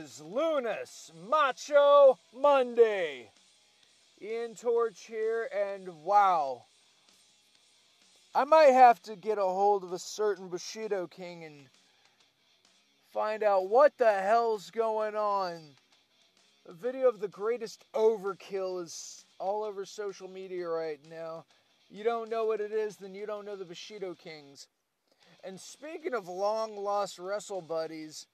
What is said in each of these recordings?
is Lunes Macho Monday. Ian Torch here, and wow. I might have to get a hold of a certain Bushido King and find out what the hell's going on. A video of the greatest overkill is all over social media right now. You don't know what it is, then you don't know the Bushido Kings. And speaking of long lost wrestle buddies,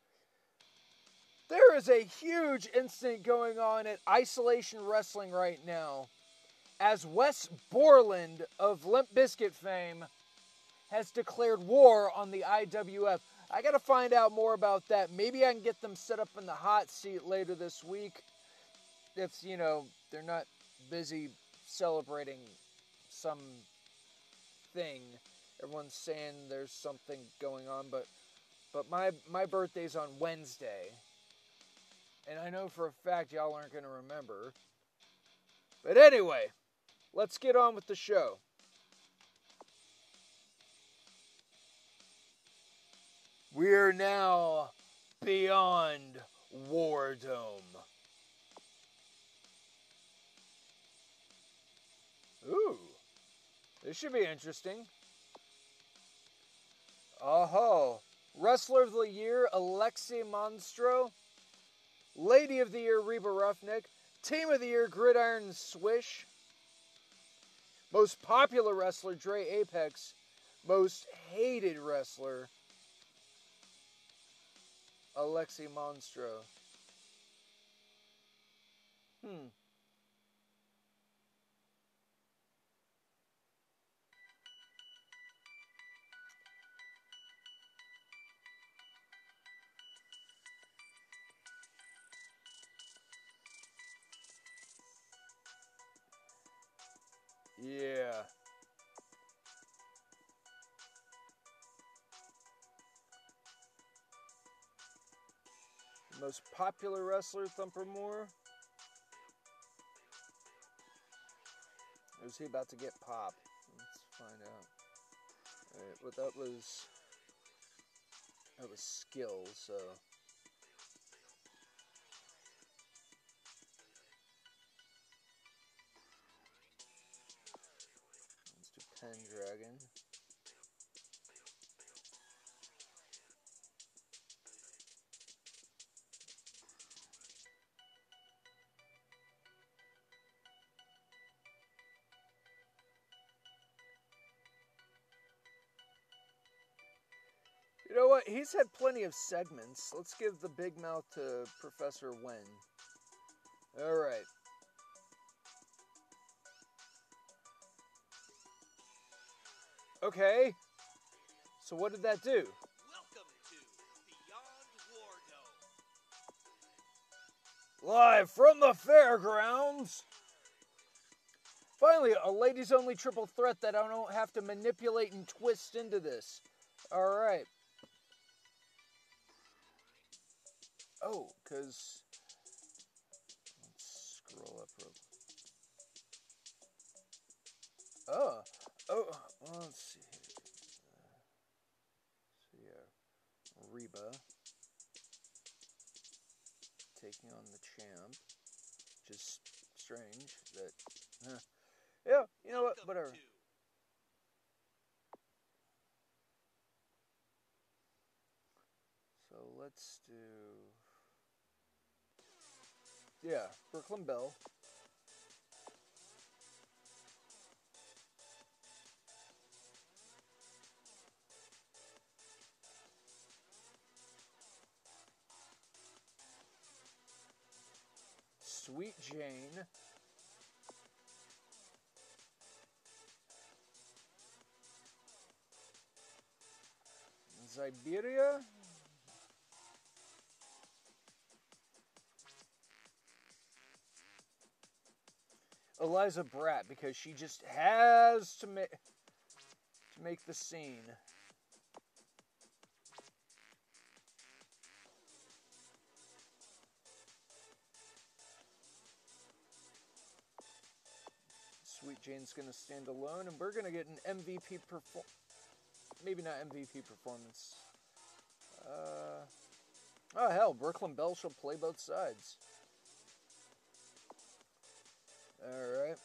there is a huge incident going on at Isolation Wrestling right now as Wes Borland of Limp Bizkit fame has declared war on the IWF. I got to find out more about that. Maybe I can get them set up in the hot seat later this week if, you know, they're not busy celebrating some thing. Everyone's saying there's something going on, but but my my birthday's on Wednesday. And I know for a fact y'all aren't going to remember. But anyway, let's get on with the show. We're now beyond Wardome. Ooh, this should be interesting. Oh, Wrestler of the Year, Alexi Monstro. Lady of the Year, Reba Roughneck. Team of the Year, Gridiron Swish. Most popular wrestler, Dre Apex. Most hated wrestler, Alexi Monstro. Hmm. Yeah. Most popular wrestler, Thumper Moore. Is he about to get popped? Let's find out. Alright, well that was that was skill, so Pendragon. You know what? He's had plenty of segments. Let's give the big mouth to Professor Wen. All right. Okay. So what did that do? Live from the fairgrounds. Finally, a ladies only triple threat that I don't have to manipulate and twist into this. All right. Oh, because. Let's scroll up real Oh, oh, well, let's see. Uh, so yeah, Reba taking on the champ. Just strange that. Huh. Yeah, you know what? Whatever. So let's do. Yeah, Brooklyn Bell. Sweet Jane. Siberia? Eliza Bratt because she just has to make to make the scene. Sweet Jane's going to stand alone, and we're going to get an MVP perform. Maybe not MVP performance. Uh, Oh, hell, Brooklyn Bell shall play both sides. All right.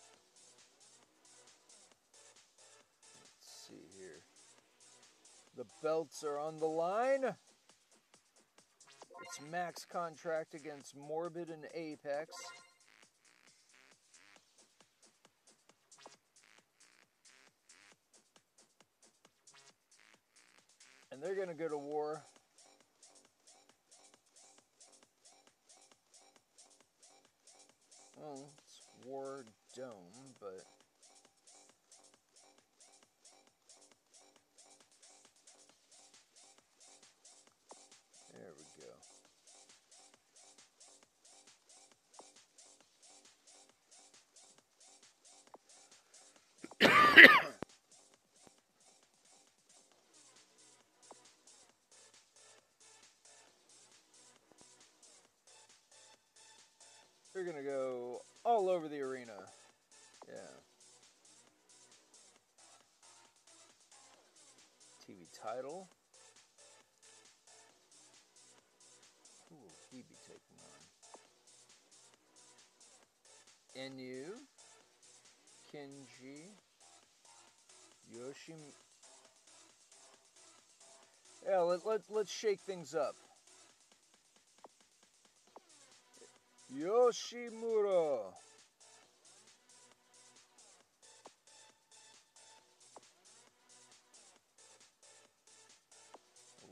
Let's see here. The belts are on the line. It's max contract against Morbid and Apex. Going to go to war. Well, it's War Dome, but... They're gonna go all over the arena. Yeah. TV title. Who will he be taking on? Enu, Kenji, Yoshim. Yeah, let, let, let's shake things up. Yoshimura.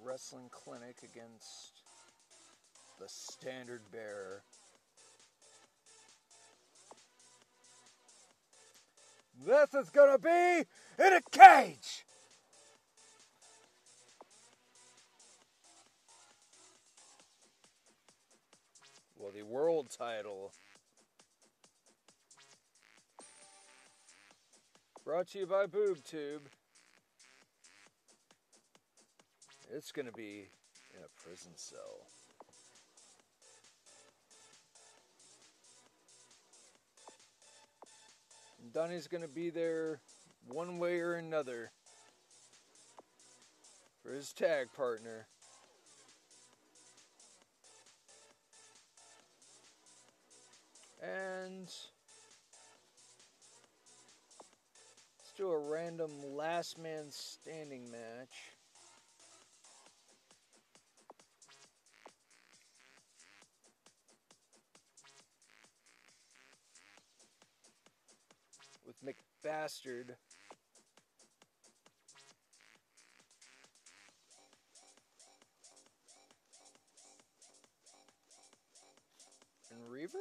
Wrestling clinic against the standard bearer. This is gonna be in a cage! World title. Brought to you by BoobTube. It's gonna be in a prison cell. Donnie's gonna be there one way or another for his tag partner. And let's do a random last man standing match. With McBastard. And Reaver?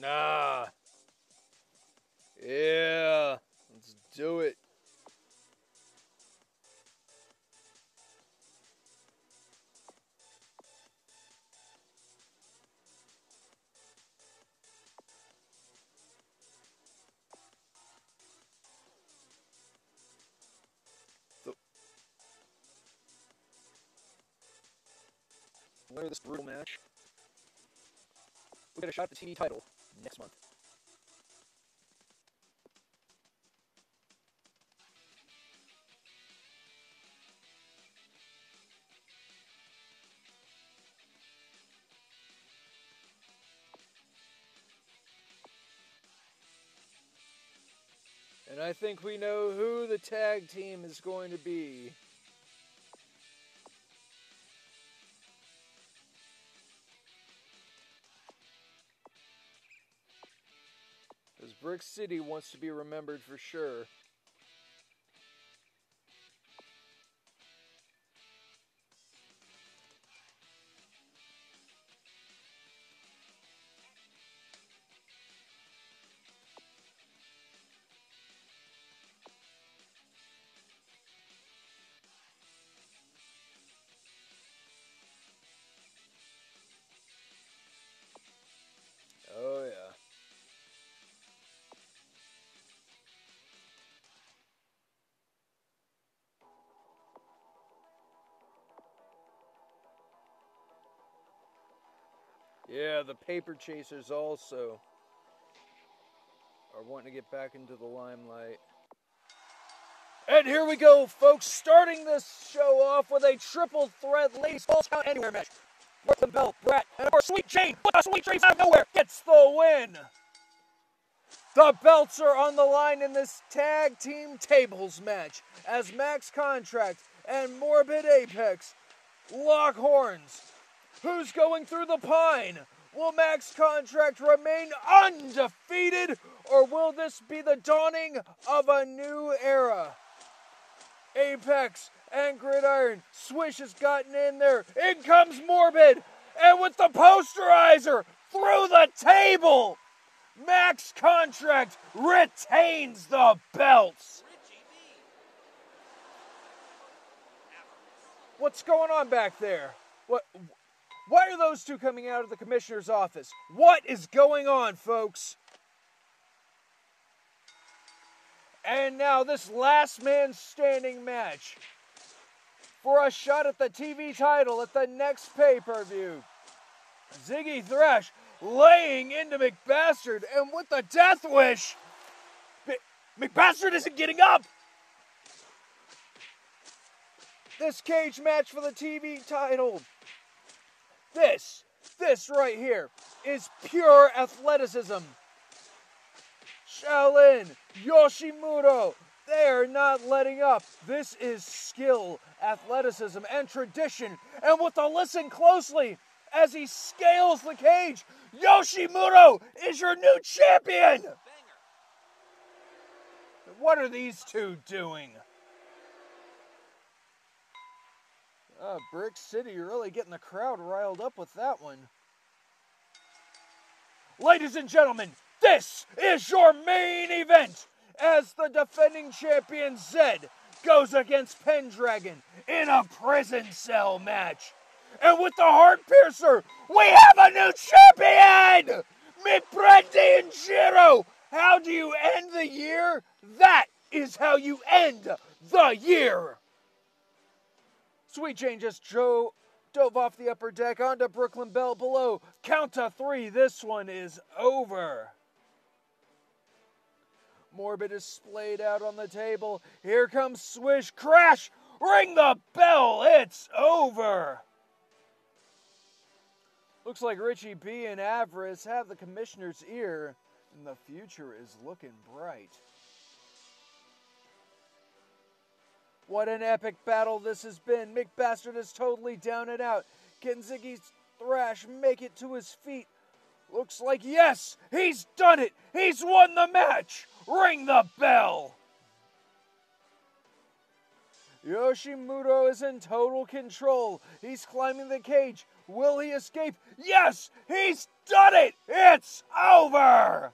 Nah. Yeah. Let's do it. Winner of this brutal match will get a shot at the TV title next month. And I think we know who the tag team is going to be. Brick City wants to be remembered for sure. Yeah, the paper chasers also are wanting to get back into the limelight. And here we go, folks, starting this show off with a triple threat ladies falls count anywhere match. Brooklyn Bell, Brat, and of course Sweet Jane, what a Sweet Jane out of nowhere, gets the win. The belts are on the line in this tag team tables match as Max Contract and Morbid Apex lock horns. Who's going through the pine? Will Max Contract remain undefeated or will this be the dawning of a new era? Apex and Gridiron. Swish has gotten in there. In comes Morbid. And with the posterizer through the table, Max Contract retains the belts. What's going on back there? What? Why are those two coming out of the commissioner's office? What is going on, folks? And now this last man standing match for a shot at the TV title at the next pay-per-view. Ziggy Thrash laying into McBastard, and with the death wish, McBastard isn't getting up. This cage match for the TV title. This, this right here is pure athleticism. Shaolin, Yoshimuro, they are not letting up. This is skill, athleticism, and tradition. And with a listen closely, as he scales the cage. Yoshimuro is your new champion! What are these two doing? Uh, Brick City you're really getting the crowd riled up with that one. Ladies and gentlemen, this is your main event as the defending champion Zed goes against Pendragon in a prison cell match. And with the heart piercer, we have a new champion! Mibrendi and Jiro! How do you end the year? That is how you end the year! Sweet Jane just drove, dove off the upper deck onto Brooklyn Bell below. Count to three, this one is over. Morbid is splayed out on the table. Here comes Swish. Crash! Ring the bell! It's over! Looks like Richie B and Avarice have the commissioner's ear, and the future is looking bright. What an epic battle this has been. McBastard is totally down and out. Can Ziggy Thrash make it to his feet? Looks like yes, he's done it. He's won the match. Ring the bell. Yoshimuro is in total control. He's climbing the cage. Will he escape? Yes, he's done it. It's over.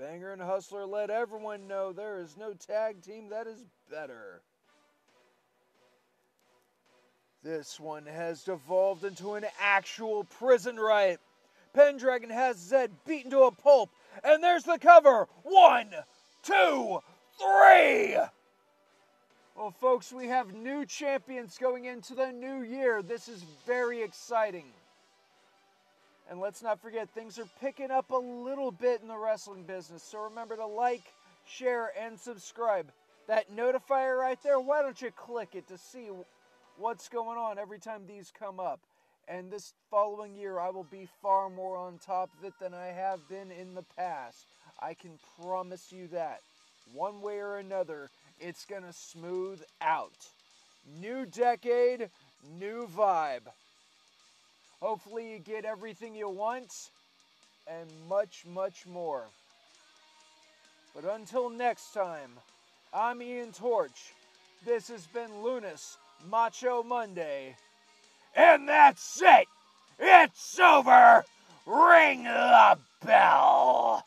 Banger and Hustler let everyone know there is no tag team that is better. This one has devolved into an actual prison riot. Pendragon has Zed beaten to a pulp, and there's the cover. One, two, three. Well, folks, we have new champions going into the new year. This is very exciting. And let's not forget, things are picking up a little bit in the wrestling business. So remember to like, share, and subscribe. That notifier right there, why don't you click it to see what's going on every time these come up? And this following year, I will be far more on top of it than I have been in the past. I can promise you that. One way or another, it's going to smooth out. New decade, new vibe. Hopefully, you get everything you want and much, much more. But until next time, I'm Ian Torch. This has been Lunes Macho Monday. And that's it! It's over! Ring the bell!